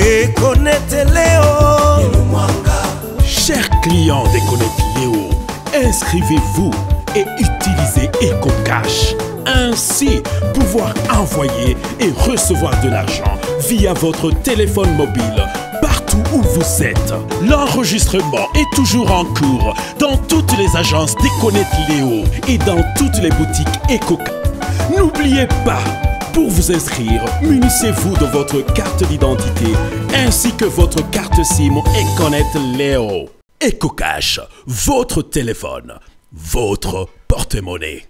ekonete leo Chers clients d'Econet Léo, inscrivez-vous et utilisez EcoCash. Ainsi, pouvoir envoyer et recevoir de l'argent via votre téléphone mobile partout où vous êtes. L'enregistrement est toujours en cours dans toutes les agences d'Econet Léo et dans toutes les boutiques EcoCash. N'oubliez pas, pour vous inscrire, munissez-vous de votre carte d'identité ainsi que votre carte SIM Econet Léo. EcoCash, votre téléphone, votre porte-monnaie.